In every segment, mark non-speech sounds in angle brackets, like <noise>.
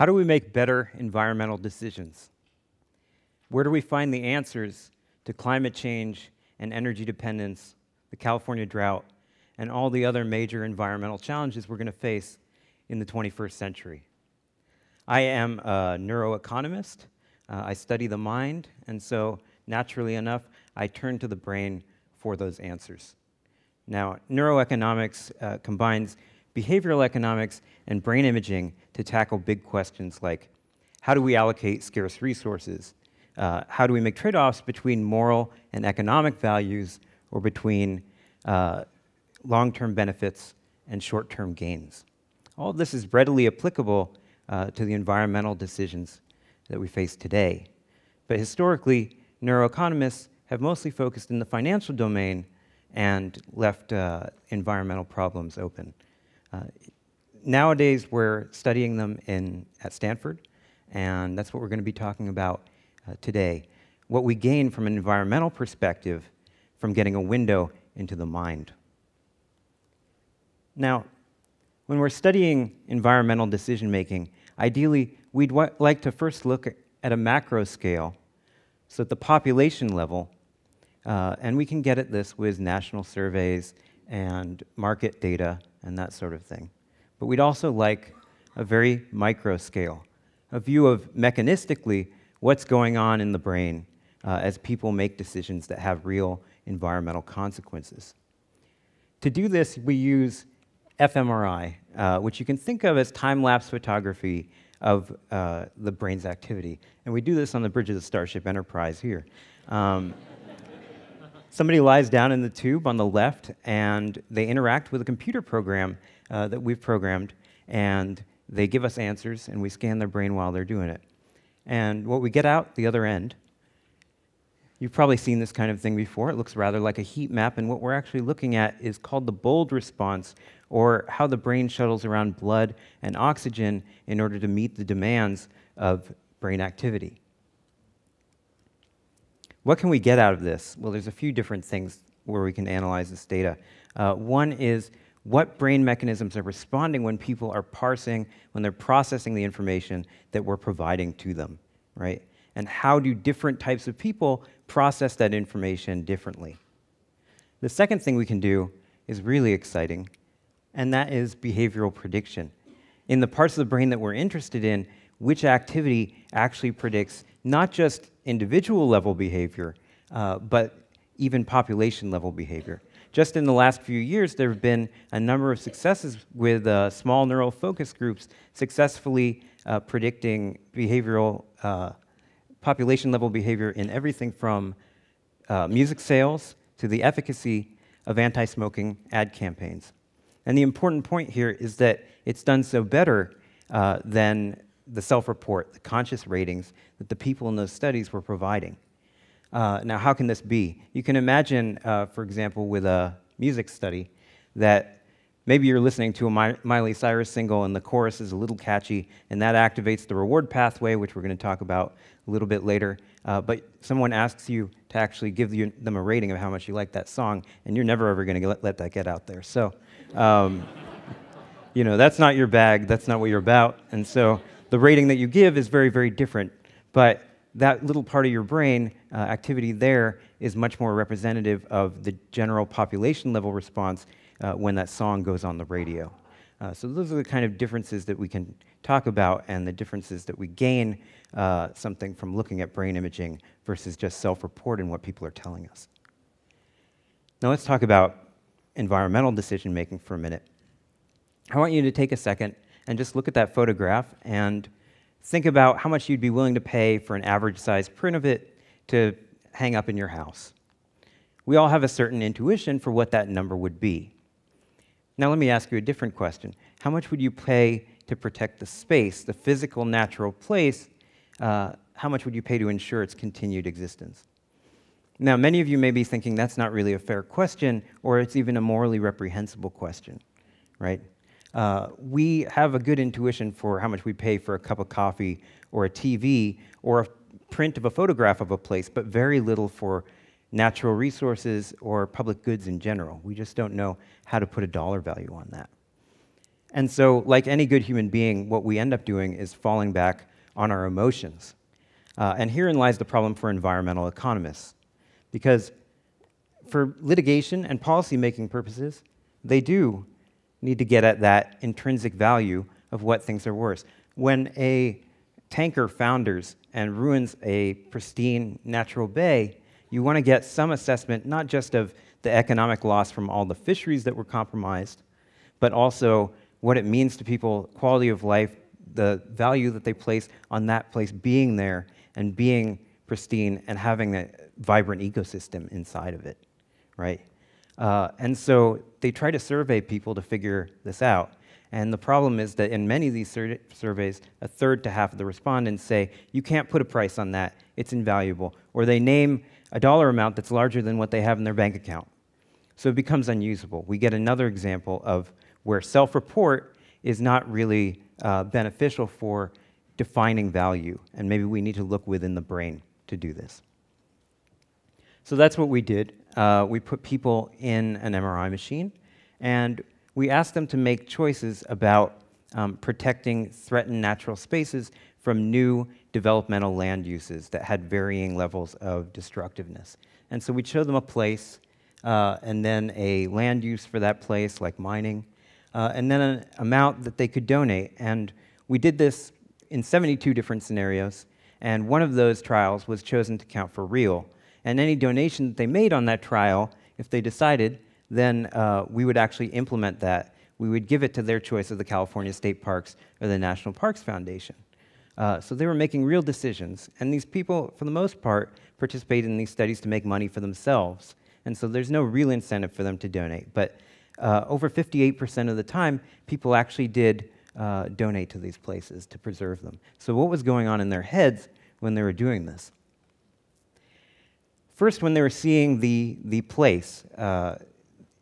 How do we make better environmental decisions? Where do we find the answers to climate change and energy dependence, the California drought, and all the other major environmental challenges we're going to face in the 21st century? I am a neuroeconomist. Uh, I study the mind, and so naturally enough, I turn to the brain for those answers. Now, neuroeconomics uh, combines behavioral economics and brain imaging to tackle big questions like how do we allocate scarce resources? Uh, how do we make trade offs between moral and economic values or between uh, long term benefits and short term gains? All of this is readily applicable uh, to the environmental decisions that we face today. But historically, neuroeconomists have mostly focused in the financial domain and left uh, environmental problems open. Uh, nowadays, we're studying them in, at Stanford, and that's what we're going to be talking about uh, today. What we gain from an environmental perspective from getting a window into the mind. Now, when we're studying environmental decision making, ideally, we'd like to first look at a macro scale, so at the population level, uh, and we can get at this with national surveys and market data and that sort of thing. But we'd also like a very micro scale, a view of mechanistically what's going on in the brain uh, as people make decisions that have real environmental consequences. To do this, we use fMRI, uh, which you can think of as time lapse photography of uh, the brain's activity. And we do this on the bridge of the Starship Enterprise here. Um, somebody lies down in the tube on the left and they interact with a computer program uh, that we've programmed and they give us answers and we scan their brain while they're doing it. And what we get out the other end, you've probably seen this kind of thing before. It looks rather like a heat map, and what we're actually looking at is called the BOLD response, or how the brain shuttles around blood and oxygen in order to meet the demands of brain activity. What can we get out of this? Well, there's a few different things where we can analyze this data. Uh, one is what brain mechanisms are responding when people are parsing, when they're processing the information that we're providing to them, right? And how do different types of people process that information differently? The second thing we can do is really exciting, and that is behavioral prediction. In the parts of the brain that we're interested in, which activity actually predicts not just individual level behavior, uh, but even population level behavior. Just in the last few years, there have been a number of successes with uh, small neural focus groups successfully uh, predicting behavioral, uh, population level behavior in everything from uh, music sales to the efficacy of anti smoking ad campaigns. And the important point here is that it's done so better uh, than the self report, the conscious ratings that the people in those studies were providing. Uh, now, how can this be? You can imagine, uh, for example, with a music study, that maybe you're listening to a Miley Cyrus single and the chorus is a little catchy, and that activates the reward pathway, which we're going to talk about a little bit later. Uh, but someone asks you to actually give them a rating of how much you like that song, and you're never ever going to let, let, that get out there. So, um, <laughs> you know, that's not your bag, that's not what you're about. And so the rating that you give is very, very different. But that little part of your brain uh, activity there is much more representative of the general population level response uh, when that song goes on the radio. Uh, so those are the kind of differences that we can talk about and the differences that we gain uh, something from looking at brain imaging versus just self-report and what people are telling us. Now let's talk about environmental decision making for a minute. I want you to take a second and just look at that photograph and think about how much you'd be willing to pay for an average size print of it to hang up in your house. We all have a certain intuition for what that number would be. Now, let me ask you a different question. How much would you pay to protect the space, the physical, natural place? Uh, how much would you pay to ensure its continued existence? Now, many of you may be thinking that's not really a fair question, or it's even a morally reprehensible question, right? Uh, we have a good intuition for how much we pay for a cup of coffee or a TV or a print of a photograph of a place, but very little for natural resources or public goods in general. We just don't know how to put a dollar value on that. And so, like any good human being, what we end up doing is falling back on our emotions. Uh, and herein lies the problem for environmental economists. Because for litigation and policymaking purposes, they do need to get at that intrinsic value of what things are worth. When a tanker founders and ruins a pristine natural bay, you want to get some assessment not just of the economic loss from all the fisheries that were compromised, but also what it means to people, quality of life, the value that they place on that place being there and being pristine and having a vibrant ecosystem inside of it, right? Uh, and so they try to survey people to figure this out. And the problem is that in many of these sur surveys, a third to half of the respondents say, you can't put a price on that, it's invaluable. Or they name a dollar amount that's larger than what they have in their bank account. So it becomes unusable. We get another example of where self report is not really uh, beneficial for defining value. And maybe we need to look within the brain to do this. So that's what we did. Uh, we put people in an MRI machine and we asked them to make choices about um, protecting threatened natural spaces from new developmental land uses that had varying levels of destructiveness. And so we'd show them a place uh, and then a land use for that place, like mining, uh, and then an amount that they could donate. And we did this in 72 different scenarios, and one of those trials was chosen to count for real. And any donation that they made on that trial, if they decided, then uh, we would actually implement that. We would give it to their choice of the California State Parks or the National Parks Foundation. Uh, so they were making real decisions. And these people, for the most part, participated in these studies to make money for themselves. And so there's no real incentive for them to donate. But uh, over 58% of the time, people actually did uh, donate to these places to preserve them. So, what was going on in their heads when they were doing this? First, when they were seeing the, the place, uh,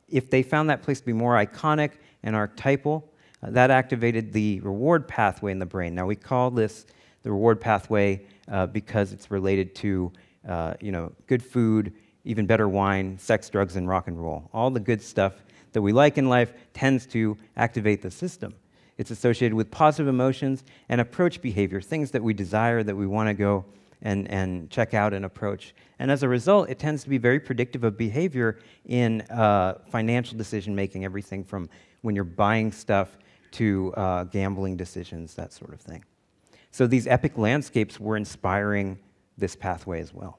if they found that place to be more iconic and archetypal, uh, that activated the reward pathway in the brain. Now, we call this the reward pathway uh, because it's related to uh, you know, good food, even better wine, sex, drugs, and rock and roll. All the good stuff that we like in life tends to activate the system. It's associated with positive emotions and approach behavior, things that we desire, that we want to go and, and check out and approach. And as a result, it tends to be very predictive of behavior in uh, financial decision making, everything from when you're buying stuff to uh, gambling decisions, that sort of thing. So these epic landscapes were inspiring this pathway as well.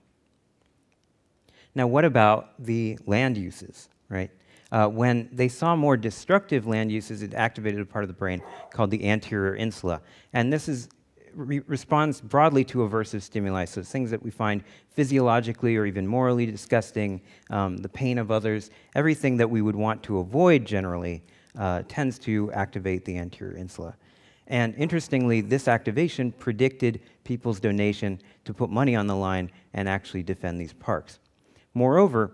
Now, what about the land uses, right? Uh, when they saw more destructive land uses, it activated a part of the brain called the anterior insula. And this is re responds broadly to aversive stimuli, so things that we find physiologically or even morally disgusting, um, the pain of others, everything that we would want to avoid generally uh, tends to activate the anterior insula. And interestingly, this activation predicted people's donation to put money on the line and actually defend these parks. Moreover,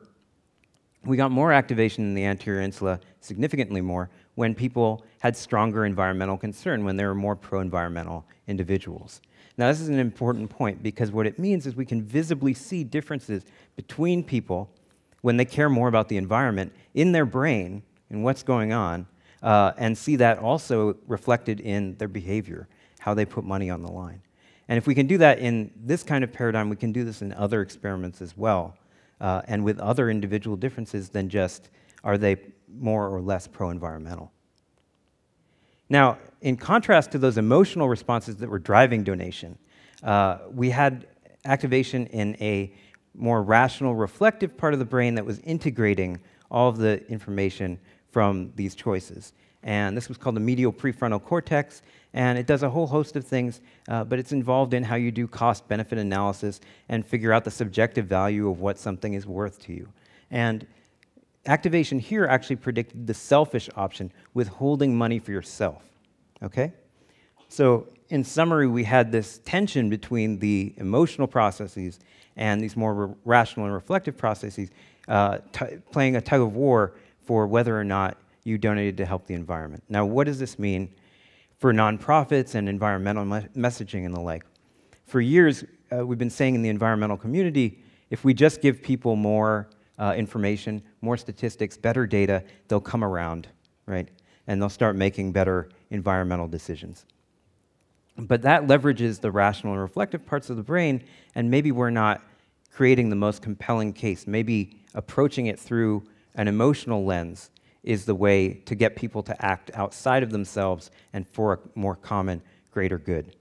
we got more activation in the anterior insula, significantly more, when people had stronger environmental concern, when they were more pro environmental individuals. Now, this is an important point because what it means is we can visibly see differences between people when they care more about the environment in their brain and what's going on, uh, and see that also reflected in their behavior, how they put money on the line. And if we can do that in this kind of paradigm, we can do this in other experiments as well, uh, and with other individual differences than just are they more or less pro environmental. Now, in contrast to those emotional responses that were driving donation, uh, we had activation in a more rational, reflective part of the brain that was integrating all of the information from these choices. And this was called the medial prefrontal cortex, and it does a whole host of things, uh, but it's involved in how you do cost benefit analysis and figure out the subjective value of what something is worth to you. And activation here actually predicted the selfish option, withholding money for yourself. Okay? So, in summary, we had this tension between the emotional processes and these more rational and reflective processes uh, playing a tug of war for whether or not you donated to help the environment. Now, what does this mean for nonprofits and environmental me messaging and the like? For years, uh, we've been saying in the environmental community if we just give people more uh, information, more statistics, better data, they'll come around, right? and they'll start making better environmental decisions. But that leverages the rational and reflective parts of the brain, and maybe we're not creating the most compelling case. Maybe approaching it through an emotional lens is the way to get people to act outside of themselves and for a more common, greater good.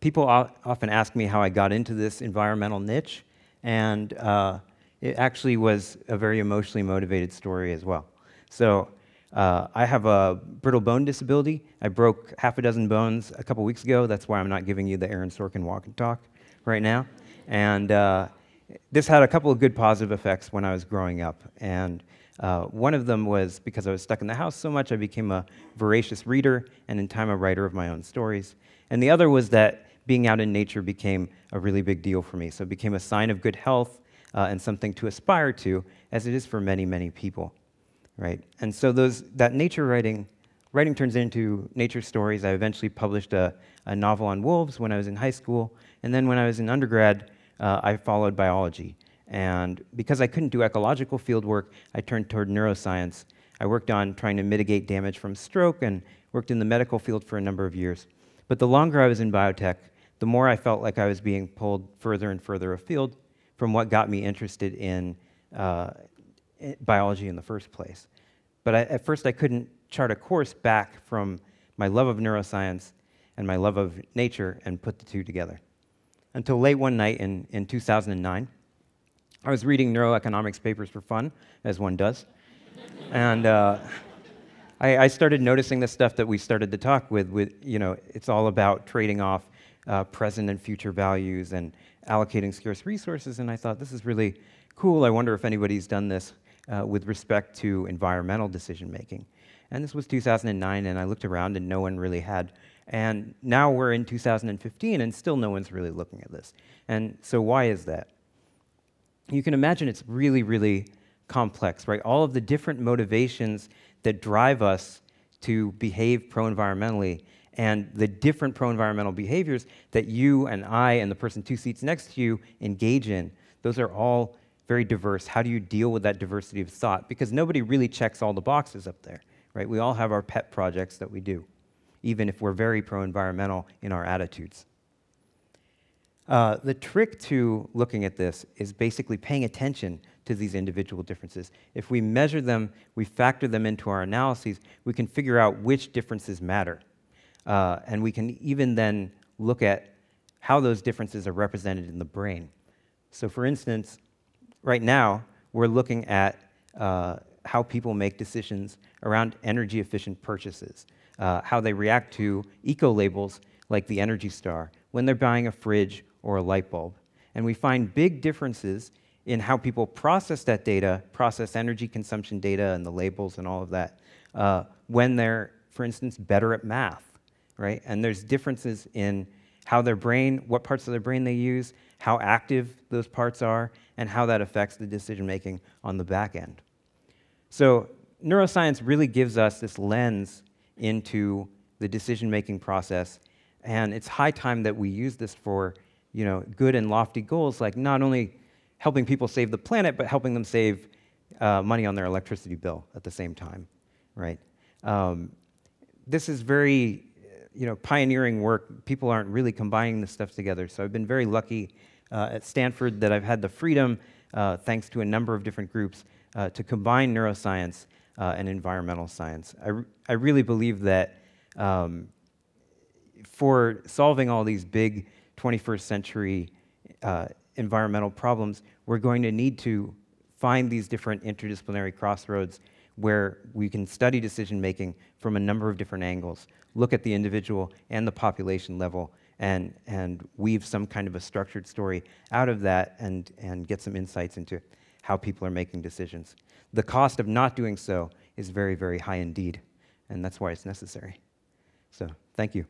People often ask me how I got into this environmental niche, and uh, it actually was a very emotionally motivated story as well. So, uh, I have a brittle bone disability. I broke half a dozen bones a couple weeks ago. That's why I'm not giving you the Aaron Sorkin walk and talk right now. And uh, this had a couple of good positive effects when I was growing up. And uh, one of them was because I was stuck in the house so much, I became a voracious reader and, in time, a writer of my own stories. And the other was that being out in nature became a really big deal for me. So it became a sign of good health uh, and something to aspire to, as it is for many, many people. Right? And so those, that nature writing, writing turns into nature stories. I eventually published a, a novel on wolves when I was in high school. And then when I was in undergrad, uh, I followed biology. And because I couldn't do ecological field work, I turned toward neuroscience. I worked on trying to mitigate damage from stroke and worked in the medical field for a number of years. But the longer I was in biotech, the more I felt like I was being pulled further and further afield from what got me interested in uh, biology in the first place. But I, at first, I couldn't chart a course back from my love of neuroscience and my love of nature and put the two together. Until late one night in, in 2009, I was reading neuroeconomics papers for fun, as one does. and uh, I, I, started noticing the stuff that we started to talk with, with, you know, it's all about trading off uh, present and future values and allocating scarce resources. And I thought, this is really cool. I wonder if anybody's done this uh, with respect to environmental decision making. And this was 2009, and I looked around and no one really had. And now we're in 2015, and still no one's really looking at this. And so, why is that? You can imagine it's really, really complex, right? All of the different motivations that drive us to behave pro environmentally and the different pro environmental behaviors that you and I and the person two seats next to you engage in, those are all very diverse. How do you deal with that diversity of thought? Because nobody really checks all the boxes up there, right? We all have our pet projects that we do, even if we're very pro environmental in our attitudes. Uh, the trick to looking at this is basically paying attention to these individual differences. If we measure them, we factor them into our analyses, we can figure out which differences matter. Uh, and we can even then look at how those differences are represented in the brain. So, for instance, right now, we're looking at uh, how people make decisions around energy efficient purchases, uh, how they react to eco labels like the Energy Star when they're buying a fridge or a light bulb. And we find big differences in how people process that data, process energy consumption data and the labels and all of that, uh, when they're, for instance, better at math right? And there's differences in how their brain, what parts of their brain they use, how active those parts are, and how that affects the decision making on the back end. So, neuroscience really gives us this lens into the decision making process, and it's high time that we use this for you know, good and lofty goals like not only helping people save the planet, but helping them save uh, money on their electricity bill at the same time, right? Um, this is very you know, pioneering work, people aren't really combining this stuff together. So I've been very lucky uh, at Stanford that I've had the freedom, uh, thanks to a number of different groups, uh, to combine neuroscience uh, and environmental science. I, I really believe that um, for solving all these big 21st century uh, environmental problems, we're going to need to find these different interdisciplinary crossroads where we can study decision making from a number of different angles, look at the individual and the population level, and, and weave some kind of a structured story out of that and, and get some insights into how people are making decisions. The cost of not doing so is very, very high indeed, and that's why it's necessary. So, thank you.